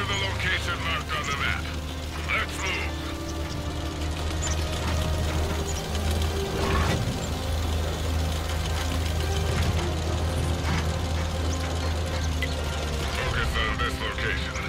to the location marked on the map. Let's move. Focus on this location.